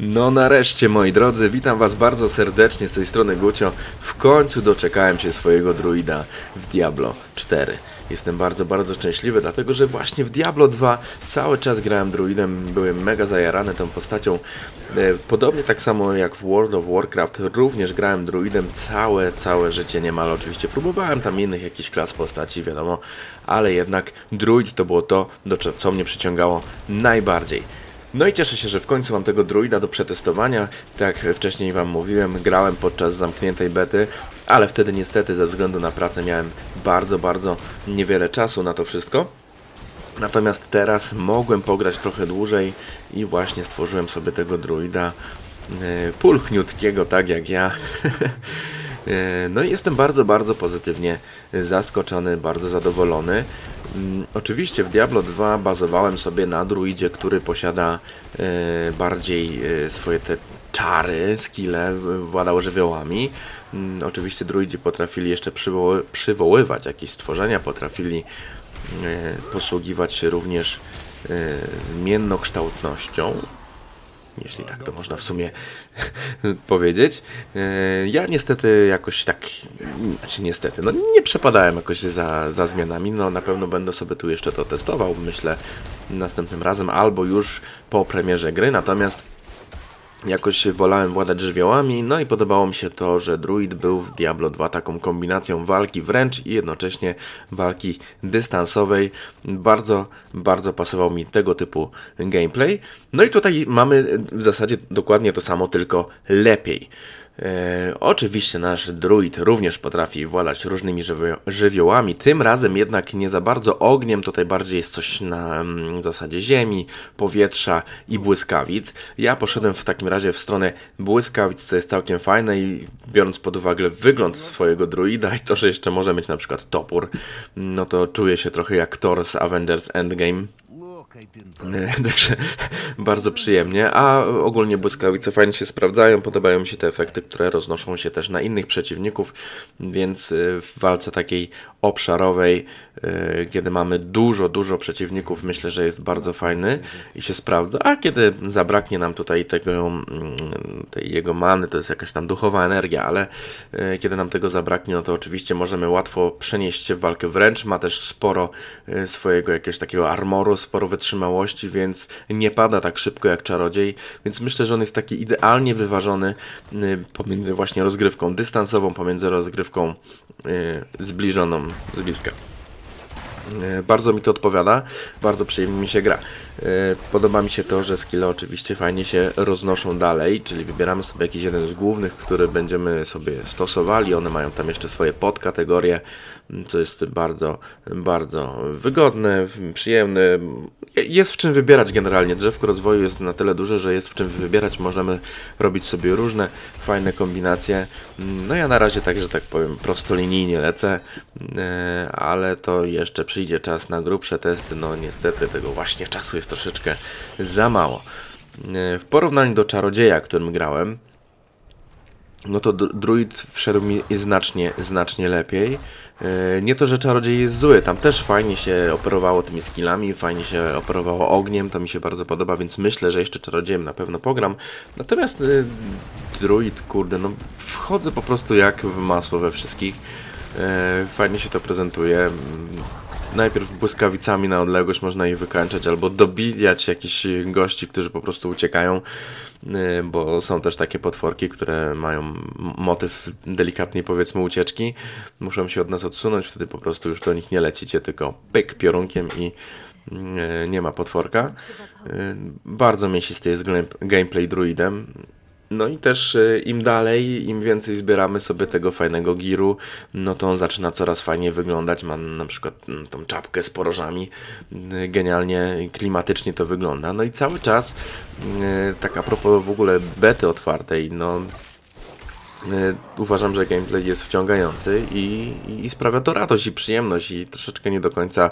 No nareszcie moi drodzy, witam was bardzo serdecznie z tej strony Gucio. W końcu doczekałem się swojego druida w Diablo 4. Jestem bardzo, bardzo szczęśliwy, dlatego że właśnie w Diablo 2 cały czas grałem druidem, byłem mega zajarany tą postacią. E, Podobnie tak samo jak w World of Warcraft, również grałem druidem całe, całe życie niemal. Oczywiście próbowałem tam innych jakichś klas postaci, wiadomo, ale jednak druid to było to, co mnie przyciągało najbardziej. No i cieszę się, że w końcu mam tego druida do przetestowania. Tak jak wcześniej Wam mówiłem, grałem podczas zamkniętej bety, ale wtedy niestety ze względu na pracę miałem bardzo, bardzo niewiele czasu na to wszystko. Natomiast teraz mogłem pograć trochę dłużej i właśnie stworzyłem sobie tego druida e, pulchniutkiego, tak jak ja. E, No i jestem bardzo, bardzo pozytywnie zaskoczony, bardzo zadowolony. Mm, Oczywiście w Diablo 2 bazowałem sobie na druidzie, który posiada e, bardziej e, swoje te czary, skille, władał żywiołami. Mm, Oczywiście druidzi potrafili jeszcze przywoły, przywoływać jakieś stworzenia, potrafili e, posługiwać się również e, zmiennokształtnością, jeśli tak to można w sumie powiedzieć. E, Ja niestety jakoś tak, znaczy niestety, no nie przepadałem jakoś za, za zmianami, no na pewno będę sobie tu jeszcze to testował, myślę następnym razem, albo już po premierze gry, natomiast Jakoś wolałem władać żywiołami, no i podobało mi się to, że druid był w Diablo 2 taką kombinacją walki wręcz i jednocześnie walki dystansowej. Bardzo, bardzo pasował mi tego typu gameplay. No i tutaj mamy w zasadzie dokładnie to samo, tylko lepiej. E, oczywiście nasz druid również potrafi władać różnymi żywio- żywiołami, tym razem jednak nie za bardzo ogniem, tutaj bardziej jest coś na mm, zasadzie ziemi, powietrza i błyskawic. Ja poszedłem w takim razie w stronę błyskawic, co jest całkiem fajne i biorąc pod uwagę wygląd swojego druida i to, że jeszcze może mieć na przykład topór, no to czuję się trochę jak Thor z Avengers Endgame. Także bardzo przyjemnie, a ogólnie błyskawice fajnie się sprawdzają, podobają mi się te efekty, które roznoszą się też na innych przeciwników, więc y, w walce takiej obszarowej, y, kiedy mamy dużo, dużo przeciwników, myślę, że jest bardzo fajny i się sprawdza, a kiedy zabraknie nam tutaj tego, mm, tej jego many, to jest jakaś tam duchowa energia, ale y, kiedy nam tego zabraknie, no to oczywiście możemy łatwo przenieść się w walkę. Wręcz, ma też sporo swojego jakiegoś takiego armoru, sporo wytrzymałości, więc nie pada tak szybko jak czarodziej, więc myślę, że on jest taki idealnie wyważony y, pomiędzy właśnie rozgrywką dystansową, pomiędzy rozgrywką y, zbliżoną z bliska. E, Bardzo mi to odpowiada, bardzo przyjemnie mi się gra. Podoba mi się to, że skille oczywiście fajnie się roznoszą dalej, czyli wybieramy sobie jakiś jeden z głównych, który będziemy sobie stosowali. One mają tam jeszcze swoje podkategorie, co jest bardzo, bardzo wygodne, przyjemne. Jest w czym wybierać generalnie. Drzewko rozwoju jest na tyle duże, że jest w czym wybierać. Możemy robić sobie różne fajne kombinacje. No ja na razie tak, że tak powiem, prostolinijnie lecę, e, ale to jeszcze przyjdzie czas na grubsze testy. No niestety tego właśnie czasu jest troszeczkę za mało. E, W porównaniu do czarodzieja, którym grałem, no to dru- druid wszedł mi znacznie, znacznie lepiej. E, Nie to, że czarodziej jest zły, tam też fajnie się operowało tymi skillami, fajnie się operowało ogniem, to mi się bardzo podoba, więc myślę, że jeszcze czarodziejem na pewno pogram. Natomiast y, druid, kurde, no wchodzę po prostu jak w masło we wszystkich. E, Fajnie się to prezentuje. Najpierw błyskawicami na odległość można ich wykańczać albo dobijać jakichś gości, którzy po prostu uciekają, y, bo są też takie potworki, które mają motyw delikatnej powiedzmy ucieczki. Muszą się od nas odsunąć, wtedy po prostu już do nich nie lecicie, tylko pyk piorunkiem i y, nie ma potworka. Y, Bardzo mięsisty jest gameplay druidem. No i też y, im dalej, im więcej zbieramy sobie tego fajnego giru, no to on zaczyna coraz fajniej wyglądać. Mam na przykład mm, tą czapkę z porożami. Y, Genialnie, klimatycznie to wygląda. No i cały czas, y, tak a propos w ogóle bety otwartej, no uważam, że gameplay jest wciągający i, i, i sprawia to radość i przyjemność i troszeczkę nie do końca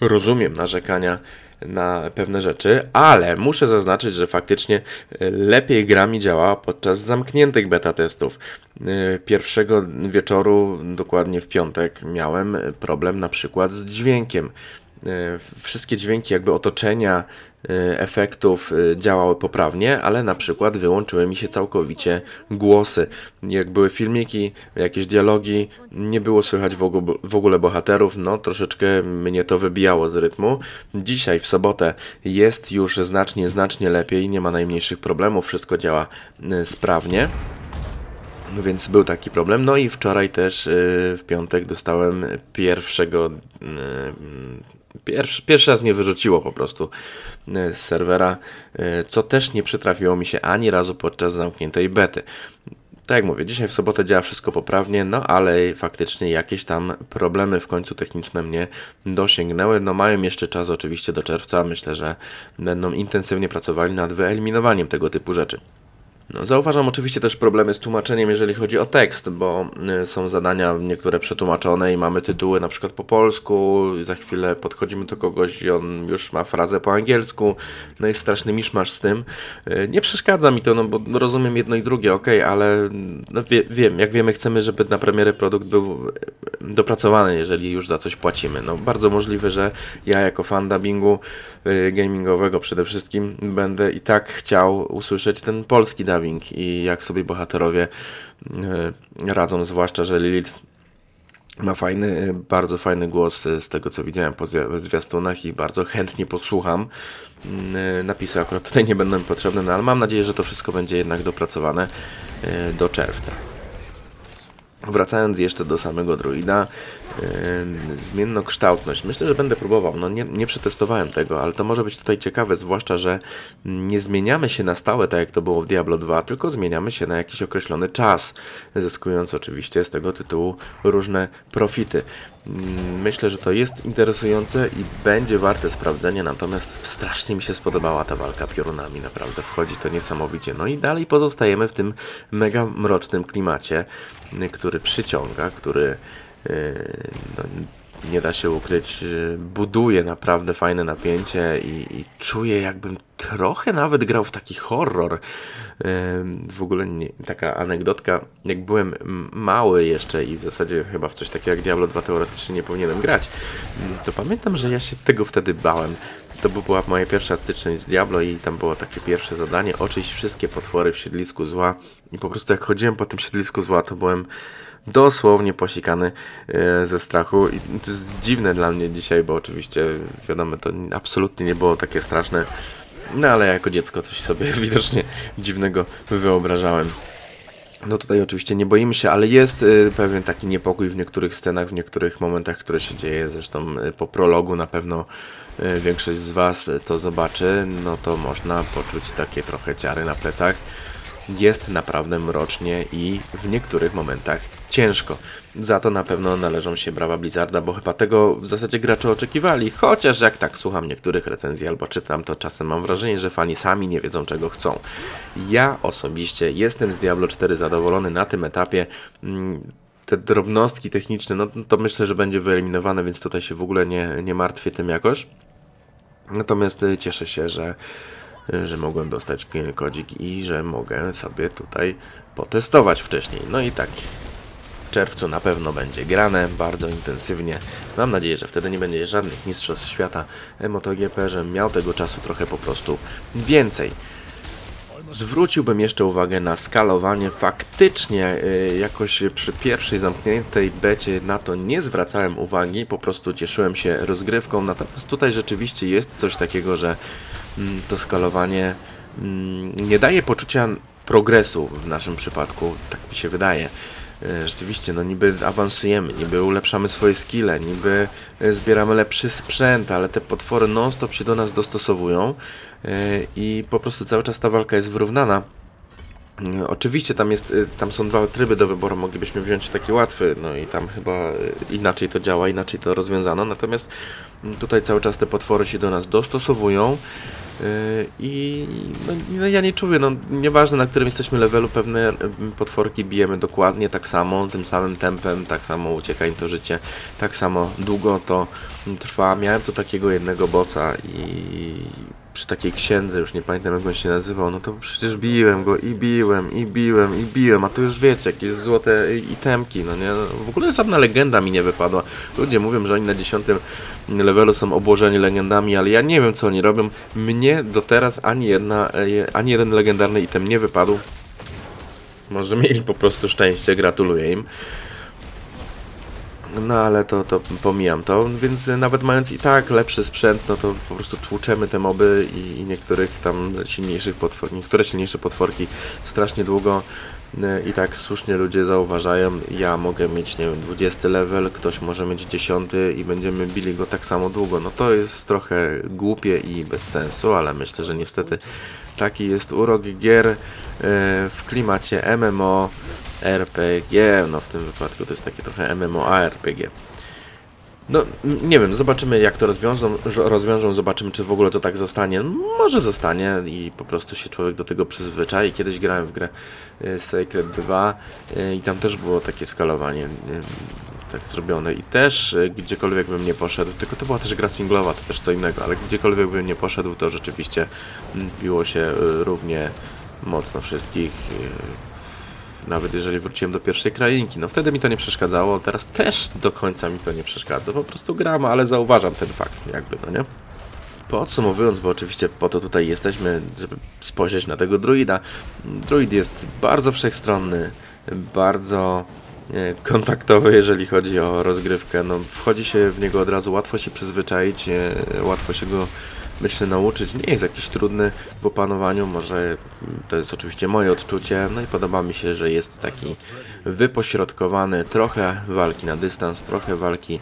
rozumiem narzekania na pewne rzeczy, ale muszę zaznaczyć, że faktycznie y, lepiej gra mi działała podczas zamkniętych beta testów. Y, Pierwszego wieczoru, dokładnie w piątek, miałem problem na przykład z dźwiękiem. Wszystkie dźwięki jakby otoczenia Y, efektów y, działały poprawnie, ale na przykład wyłączyły mi się całkowicie głosy. Jak były filmiki, jakieś dialogi, nie było słychać w ogóle, bohaterów, no troszeczkę mnie to wybijało z rytmu. Dzisiaj w sobotę jest już znacznie, znacznie lepiej, nie ma najmniejszych problemów, wszystko działa sprawnie. Więc był taki problem. No i wczoraj też w piątek dostałem pierwszego Pierwszy, pierwszy raz mnie wyrzuciło po prostu e, z serwera, e, co też nie przytrafiło mi się ani razu podczas zamkniętej bety. Tak jak mówię, dzisiaj w sobotę działa wszystko poprawnie, no ale faktycznie jakieś tam problemy w końcu techniczne mnie dosięgnęły. No mają jeszcze czas oczywiście do czerwca, myślę, że będą intensywnie pracowali nad wyeliminowaniem tego typu rzeczy. No, zauważam oczywiście też problemy z tłumaczeniem, jeżeli chodzi o tekst, bo y, są zadania niektóre przetłumaczone i mamy tytuły na przykład po polsku, za chwilę podchodzimy do kogoś i on już ma frazę po angielsku, no jest straszny miszmasz z tym. Y, nie przeszkadza mi to, no bo rozumiem jedno i drugie, ok, ale no wie, wiem, jak wiemy, chcemy, żeby na premierę produkt był y, dopracowany, jeżeli już za coś płacimy. No bardzo możliwe, że ja jako fan dubbingu gamingowego przede wszystkim będę i tak chciał usłyszeć ten polski dubbing dubbing i jak sobie bohaterowie e, radzą, zwłaszcza, że Lilith ma fajny, bardzo fajny głos z tego, co widziałem po zwiastunach i bardzo chętnie posłucham. Napisy akurat tutaj nie będą potrzebne, no ale mam nadzieję, że to wszystko będzie jednak dopracowane do czerwca. Wracając jeszcze do samego druida, yy, zmiennokształtność. Myślę, że będę próbował. No nie, nie przetestowałem tego, ale to może być tutaj ciekawe, zwłaszcza, że nie zmieniamy się na stałe, tak jak to było w Diablo 2, tylko zmieniamy się na jakiś określony czas, zyskując oczywiście z tego tytułu różne profity. Mm, myślę, że to jest interesujące i będzie warte sprawdzenia, natomiast strasznie mi się spodobała ta walka piorunami, naprawdę wchodzi to niesamowicie. No i dalej pozostajemy w tym mega mrocznym klimacie, który przyciąga, który yy, no, nie da się ukryć, buduje naprawdę fajne napięcie i, i czuję jakbym trochę nawet grał w taki horror. W ogóle nie, taka anegdotka, jak byłem mały jeszcze i w zasadzie chyba w coś takiego jak Diablo 2 teoretycznie nie powinienem grać, to pamiętam, że ja się tego wtedy bałem. To była moja pierwsza styczność z Diablo i tam było takie pierwsze zadanie, oczyść wszystkie potwory w siedlisku zła. I po prostu jak chodziłem po tym siedlisku zła, to byłem dosłownie posikany e, ze strachu. I to jest dziwne dla mnie dzisiaj, bo oczywiście wiadomo, to absolutnie nie było takie straszne, no ale jako dziecko coś sobie widocznie dziwnego wyobrażałem. No tutaj oczywiście nie boimy się, ale jest y, pewien taki niepokój w niektórych scenach, w niektórych momentach, które się dzieje. Zresztą y, po prologu na pewno y, większość z Was to zobaczy. No to można poczuć takie trochę ciary na plecach jest naprawdę mrocznie i w niektórych momentach ciężko. Za to na pewno należą się brawa Blizzarda, bo chyba tego w zasadzie gracze oczekiwali, chociaż jak tak słucham niektórych recenzji albo czytam, to czasem mam wrażenie, że fani sami nie wiedzą czego chcą. Ja osobiście jestem z Diablo 4 zadowolony na tym etapie. Mm, te drobnostki techniczne, no to myślę, że będzie wyeliminowane, więc tutaj się w ogóle nie, nie martwię tym jakoś. Natomiast cieszę się, że że mogłem dostać kodzik i że mogę sobie tutaj potestować wcześniej. No i tak w czerwcu na pewno będzie grane bardzo intensywnie. Mam nadzieję, że wtedy nie będzie żadnych mistrzostw świata MotoGP, że miał tego czasu trochę po prostu więcej. Zwróciłbym jeszcze uwagę na skalowanie. Faktycznie y, jakoś przy pierwszej zamkniętej becie na to nie zwracałem uwagi, po prostu cieszyłem się rozgrywką. Natomiast tutaj rzeczywiście jest coś takiego, że to skalowanie mm, nie daje poczucia progresu w naszym przypadku, tak mi się wydaje. E, rzeczywiście, no niby awansujemy, niby ulepszamy swoje skille, niby e, zbieramy lepszy sprzęt, ale te potwory non-stop się do nas dostosowują e, i po prostu cały czas ta walka jest wyrównana. Oczywiście tam jest, tam są dwa tryby do wyboru, moglibyśmy wziąć taki łatwy, no i tam chyba inaczej to działa, inaczej to rozwiązano, natomiast tutaj cały czas te potwory się do nas dostosowują, I no, no, ja nie czuję, no nieważne na którym jesteśmy levelu, pewne potworki bijemy dokładnie tak samo, tym samym tempem, tak samo ucieka im to życie, tak samo długo to trwa. Miałem tu takiego jednego bossa i przy takiej księdze, już nie pamiętam jak on się nazywał, no to przecież biłem go i biłem, i biłem, i biłem, a tu już wiecie, jakieś złote itemki, no nie, w ogóle żadna legenda mi nie wypadła. Ludzie mówią, że oni na dziesiątym levelu są obłożeni legendami, ale ja nie wiem co oni robią. Mnie do teraz ani jedna, e, ani jeden legendarny item nie wypadł. Może mieli po prostu szczęście, gratuluję im. No ale to, to pomijam to, więc nawet mając i tak lepszy sprzęt, no to po prostu tłuczemy te moby i, i niektórych tam silniejszych potwor, niektóre silniejsze potworki strasznie długo e, i tak słusznie ludzie zauważają, ja mogę mieć, nie wiem, 20 level, ktoś może mieć 10 i będziemy bili go tak samo długo. No to jest trochę głupie i bez sensu, ale myślę, że niestety taki jest urok gier e, w klimacie MMO, RPG, no w tym wypadku to jest takie trochę MMORPG. No, nie wiem, zobaczymy jak to rozwiążą, rozwiążą, zobaczymy czy w ogóle to tak zostanie. Może zostanie i po prostu się człowiek do tego przyzwyczai. Kiedyś grałem w grę e, Sacred 2 e, i tam też było takie skalowanie e, tak zrobione i też gdziekolwiek bym nie poszedł, tylko to była też gra singlowa, to też co innego, ale gdziekolwiek bym nie poszedł, to rzeczywiście biło się równie mocno wszystkich nawet jeżeli wróciłem do pierwszej krainki. No wtedy mi to nie przeszkadzało, teraz też do końca mi to nie przeszkadza. Po prostu gram, ale zauważam ten fakt, jakby, no nie? Podsumowując, bo oczywiście po to tutaj jesteśmy, żeby spojrzeć na tego druida. Druid jest bardzo wszechstronny, bardzo e, kontaktowy, jeżeli chodzi o rozgrywkę. No, wchodzi się w niego od razu, łatwo się przyzwyczaić, e, łatwo się go myślę nauczyć. Nie jest jakiś trudny w opanowaniu, może to jest oczywiście moje odczucie, no i podoba mi się, że jest taki wypośrodkowany, trochę walki na dystans, trochę walki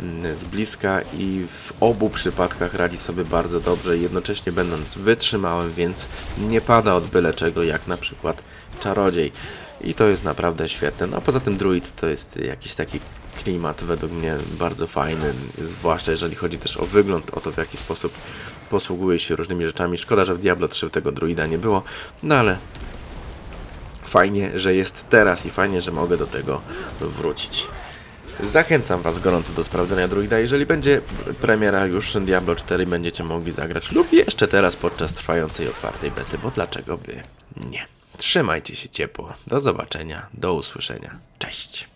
mm, z bliska i w obu przypadkach radzi sobie bardzo dobrze, jednocześnie będąc wytrzymałym, więc nie pada od byle czego, jak na przykład czarodziej. I to jest naprawdę świetne. No a poza tym druid to jest jakiś taki klimat według mnie bardzo fajny, zwłaszcza jeżeli chodzi też o wygląd, o to w jaki sposób posługuje się różnymi rzeczami. Szkoda, że w Diablo 3 tego druida nie było, no ale fajnie, że jest teraz i fajnie, że mogę do tego wrócić. Zachęcam Was gorąco do sprawdzenia druida. Jeżeli będzie premiera już Diablo 4, będziecie mogli zagrać lub jeszcze teraz podczas trwającej otwartej bety, bo dlaczego by nie. Trzymajcie się ciepło. Do zobaczenia, do usłyszenia. Cześć.